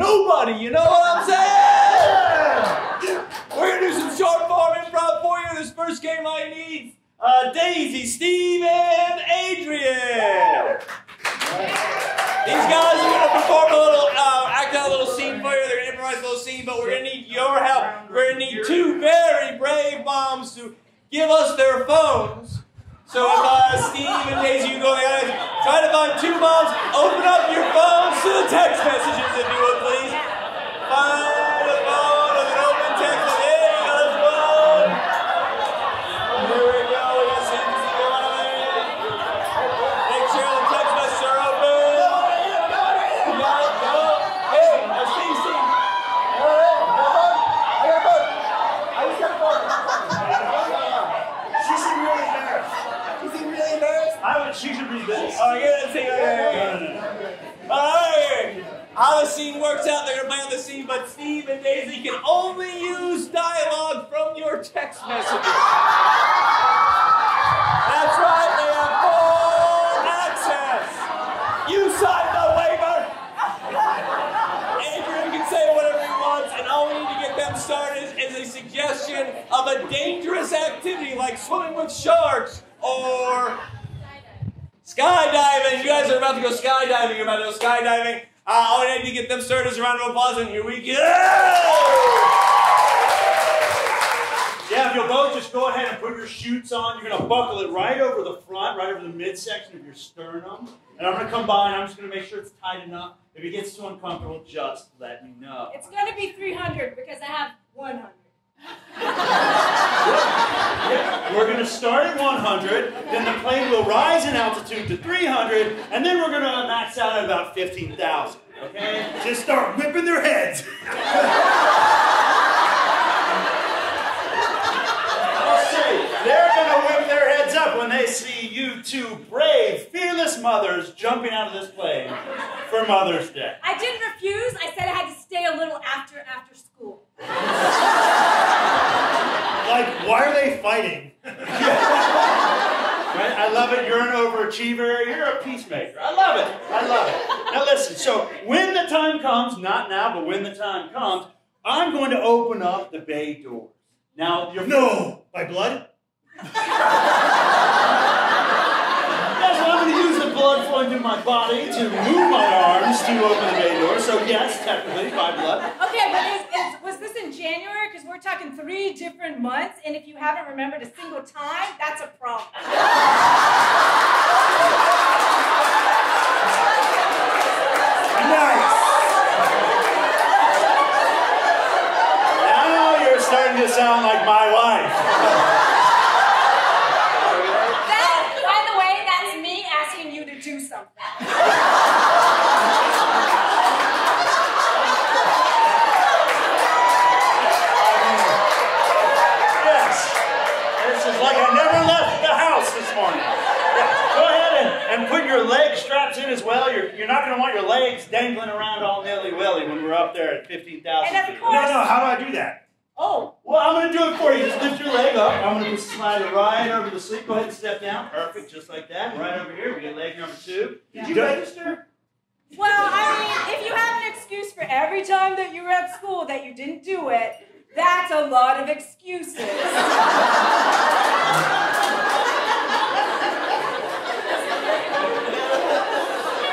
nobody. You know what I'm saying? We're gonna do some short form improv for you. This first game I need uh, Daisy, Steve, and Adrian. These guys are gonna perform a little, uh, act out a little scene for you. They're gonna improvise a little scene, but we're gonna need your help. We're gonna need two very brave moms to give us their phones. So if uh, Steve and Daisy, you go in the audience, try to find two moms, open up your phones to the text messages if you would please. Find a phone with an open text. There you go, there's one. Here we go, we got Steve and Steve going on there. Make sure the text messages are open. You got it? Go. Hey, uh, Steve, Steve. She seemed really embarrassed. You seem really embarrassed? I would, she should read this. Oh, you're. Alright! How the scene works out, they're gonna play on the scene, but Steve and Daisy can only use dialogue from your text messages. That's right, they have full access. You signed the waiver. Adrian can say whatever he wants, and all we need to get them started is a suggestion of a dangerous activity like swimming with sharks or Skydiving! You guys are about to go skydiving. You're about to go skydiving. Uh, all we need to get them started is a round of applause, and here we go! Yeah, if you'll both just go ahead and put your chutes on. You're going to buckle it right over the front, right over the midsection of your sternum. And I'm going to come by and I'm just going to make sure it's tight enough. If it gets too uncomfortable, just let me know. It's gonna be 300 because I have 100. Yeah, we're going to start at 100, then the plane will rise in altitude to 300, and then we're going to max out at about 15,000. Okay? Just start whipping their heads. I'll say, they're going to whip their heads up when they see you two brave, fearless mothers jumping out of this plane for Mother's Day. I didn't refuse. I said I had to stay a little after after school. Like, they fighting? Right? I love it. You're an overachiever. You're a peacemaker. I love it. I love it. Now listen. So when the time comes, not now, but when the time comes, I'm going to open up the bay doors. Now you're No! By blood? Yes, well, I'm going to use the blood flowing through my body to move my arms to open the bay door. So yes, technically by blood. Okay, but is, is, was this in January? Because we're talking three different months, and if you haven't remembered a single time, that's a problem. Nice! Now you're starting to sound like my wife. That, by the way, that's me asking you to do something. Yes. This is like I never left the house this morning. Yeah. Go ahead and, and put your leg straps in as well. You're, you're not going to want your legs dangling around all nilly-willy when we're up there at 15,000 And of feet. course- No, no, how do I do that? Oh, Well, I'm going to do it for you. Just lift your leg up. I'm going to just slide it right over the sleeve. Go ahead and step down. Perfect, just like that. Right over here. We get leg number two. Did you register? well, I mean, if you have an excuse for every time that you were at school that you didn't do it, that's a lot of excuses.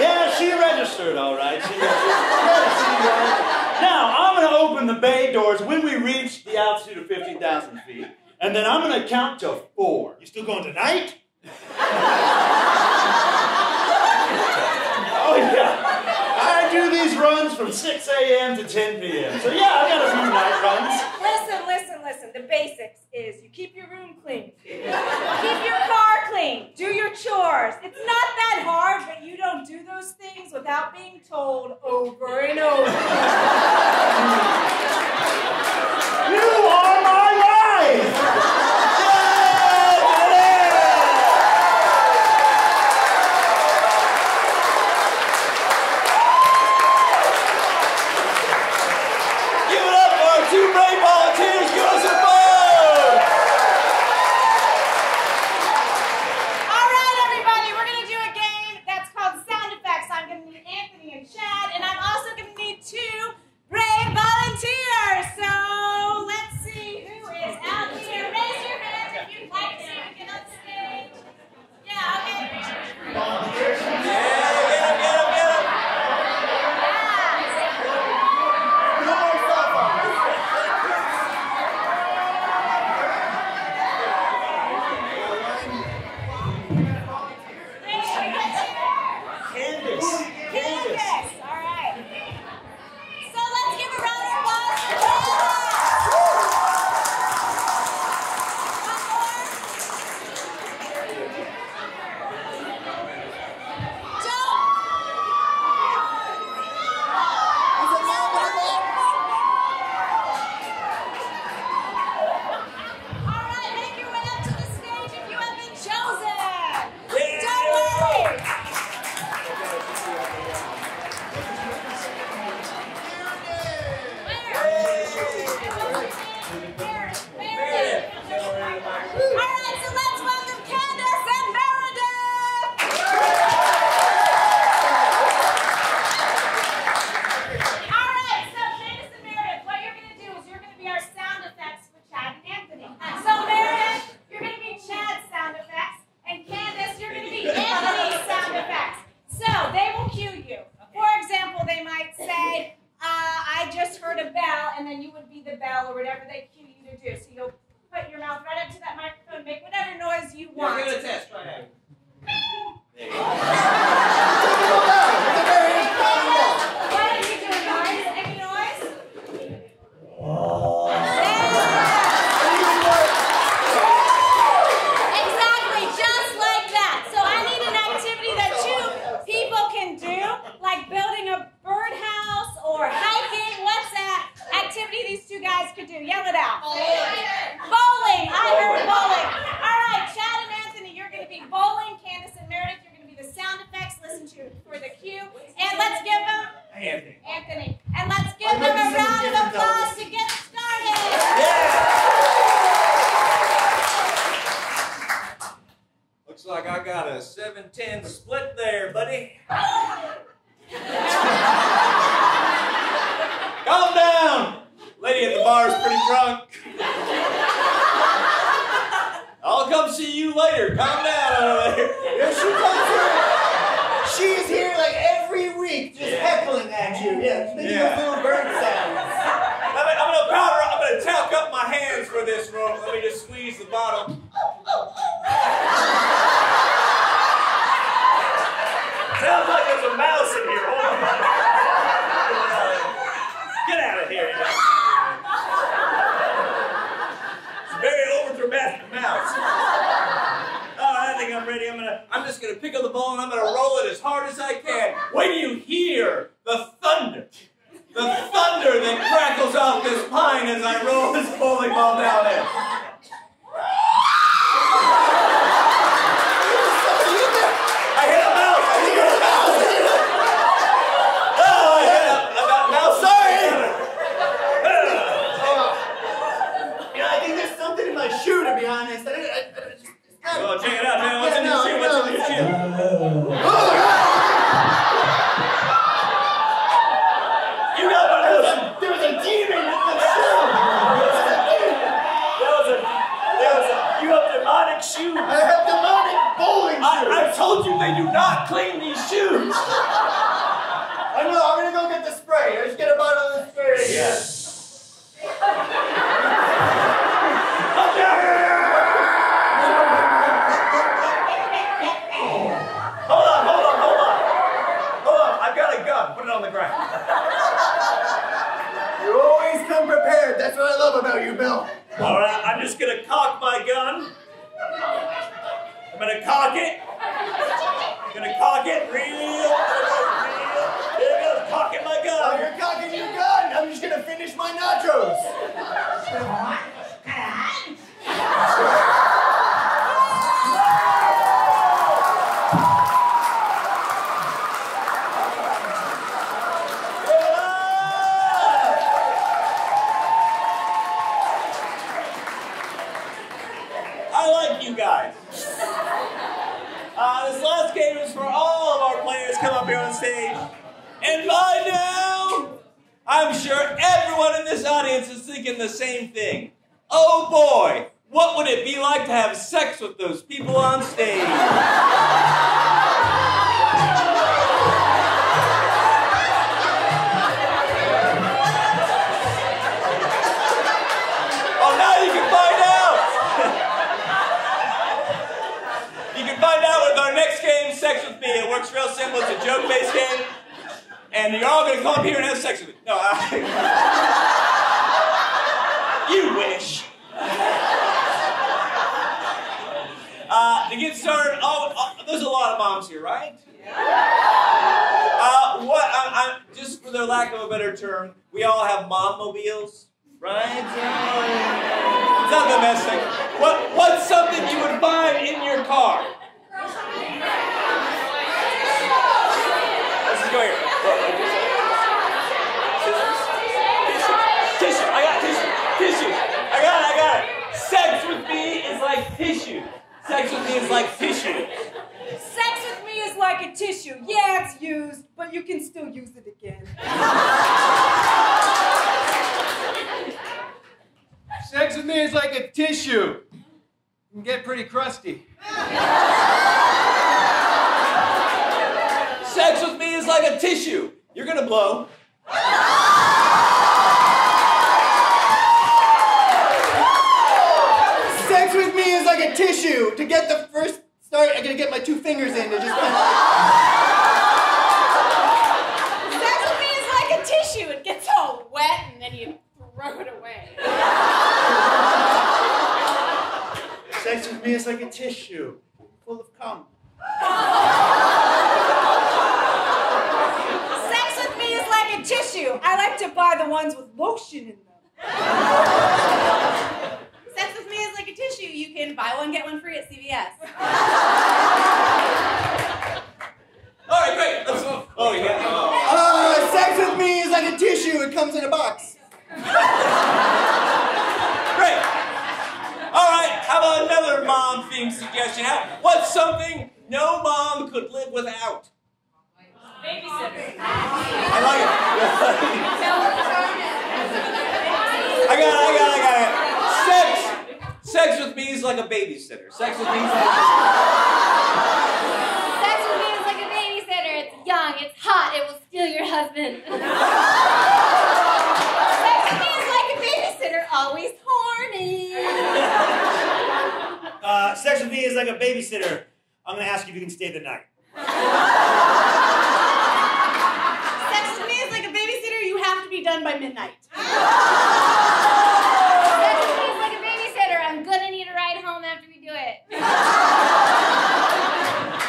Yeah, she registered all right. She registered. Yeah, she. Now, I'm going to open the bay doors when we reach the altitude of 15,000 feet. And then I'm going to count to four. You still going tonight? Oh, yeah. I do these runs from 6 a.m. to 10 p.m. So, yeah, I got a few night runs. listen, listen, listen. The basics is you keep your room clean, keep your car clean, do your chores. It's not that hard, but you don't do those things without being told over and over. You are my wife! Guys could do? Yell it out. Bowling. I heard bowling. All right, Chad and Anthony, you're going to be bowling. Candace and Meredith, you're going to be the sound effects. Listen to for the cue. And let's give them Anthony. Anthony. And let's give I'd them like a to see round of them different applause to get started. Looks like I got a 7-10 split there, buddy. Calm down! Lady at the bar is pretty drunk. I'll come see you later. Calm down over there. Yes, she comes here. She is here like every week, just heckling at you. Yeah, making Yeah. those little bird sounds. I'm gonna, I'm gonna powder, I'm gonna talc up my hands for this rope. Let me just squeeze the bottle. Sounds like there's a mouse in here. Hold on. Get out of here. you know. It's a very overdramatic mouse. Oh, I think I'm ready. I'm gonna, I'm just gonna pick up the ball and I'm gonna roll it as hard as I can. When you hear the thunder, the thunder that crackles off this pine as I roll this bowling ball down there. I hit a mouse. I hit a mouse. Oh, I hit a, I got mouse. Sorry. You know, I think there's something in my shoe, to be honest. I, I, I just, it's not- check it out, man. What's in your no, shoe? What's in your it's- shoe? You got one of those. There was a demon in the shoe. That was a, that was a, you have demonic shoe. I have demonic bowling shoes. I, I told you they do not clean these shoes. I know. I'm gonna go get the spray. I just get a bottle of the spray. Hold on, hold on, hold on. Hold on, I've got a gun. Put it on the ground. You always come prepared. That's what I love about you, Bill. All right, I'm just gonna cock my gun. I'm gonna cock it. I'm gonna cock it real, real. There it goes, cocking my While gun. Oh, you're cocking your gun, I'm just gonna finish my nachos. And you're all gonna come up here and have sex with me. No, I... you wish. Uh, to get started, oh, oh, there's a lot of moms here, right? Uh, what? I, I, just for the lack of a better term, we all have mom mobiles, right? It's not domestic. What? What's something you would find in your car? Let's just go here. Scissors. Tissue. I got tissue. Tissue. I got it. I got it. Sex with me is like tissue. Sex with me is like tissue. Sex with me is like a tissue. Yeah, it's used, but you can still use it again. Sex with me is like a tissue. It can get pretty crusty. Sex with me is like a tissue. You're gonna blow. A tissue. To get the first start, I gotta get my two fingers in to just kind of. Sex with me is like a tissue. It gets all wet and then you throw it away. Sex with me is like a tissue full of cum. Sex with me is like a tissue. I like to buy the ones with lotion in them. Sex with me is like a tissue. You can buy one, get one free at CVS. All right, great. Let's move. Oh yeah. Oh. Uh, sex with me is like a tissue. It comes in a box. Great. All right. How about another mom theme suggestion? What's something no mom could live without? Babysitter. I like it. I got it. I got it. I got it. Sex. Sex with me is like a babysitter. Sex with me is like. Sex with me is like a babysitter. It's young, it's hot, it will steal your husband. Sex with me is like a babysitter, always horny. Uh, sex with me is like a babysitter. I'm gonna ask you if you can stay the night. Sex with me is like a babysitter. You have to be done by midnight. Sex with me is like a babysitter. I'm gonna need a ride home after we do it.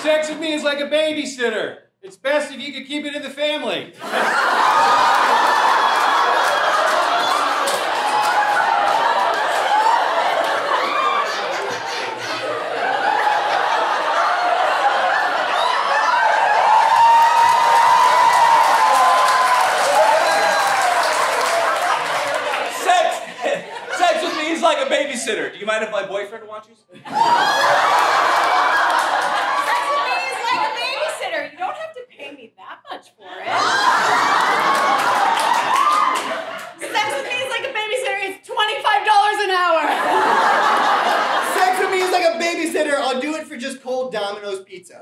Sex with me is like a babysitter. It's best if you could keep it in the family. Sex. Sex with me is like a babysitter. Do you mind if my boyfriend watches? Sex with me is like a babysitter. You don't have to pay me that much for it. Sex with me is like a babysitter. It's $25 an hour. Sex with me is like a babysitter. I'll do it for just cold Domino's pizza.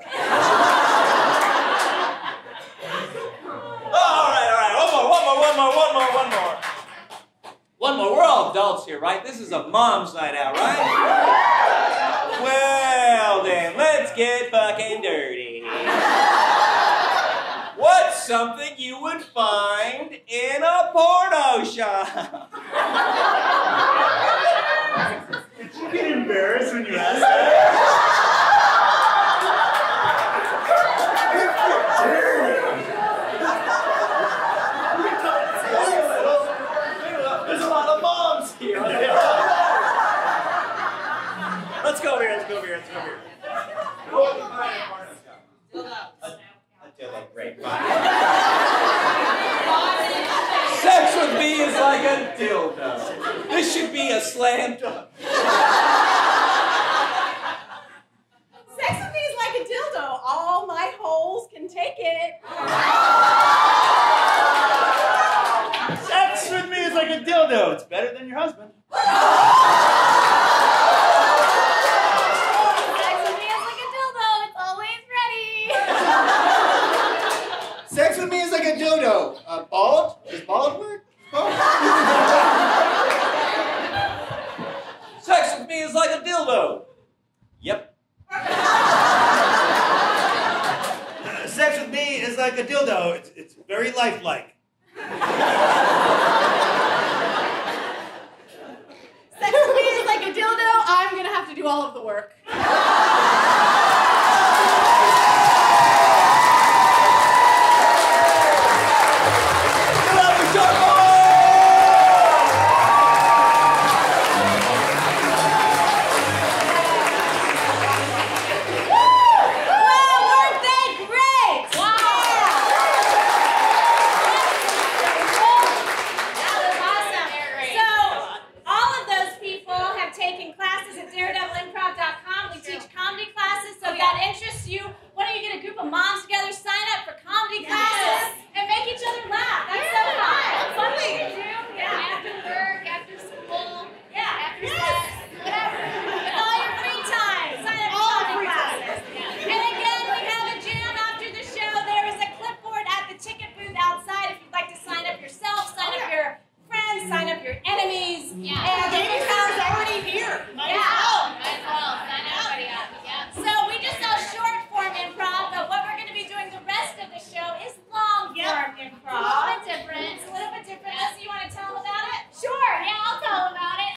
Oh, all right, all right. One more, one more, one more, one more, one more. One more. We're all adults here, right? This is a mom's night out, right? Well, then, let's get fucking dirty. What's something you would find in a porno shop? Did you get embarrassed when you asked that? There's a lot of moms here. Let's go over here. Let's go over here. Let's go over here. Great. Sex with me is like a dildo. This should be a slam dunk. Sex with me is like a dildo. All my holes can take it. Sex with me is like a dildo. It's better than your husband. Sex with me is like a dildo. It's always ready. Sex with me is like. Uh, bald? Does bald work? Bald? Sex with me is like a dildo. Yep. Sex with me is like a dildo. It's, it's very lifelike.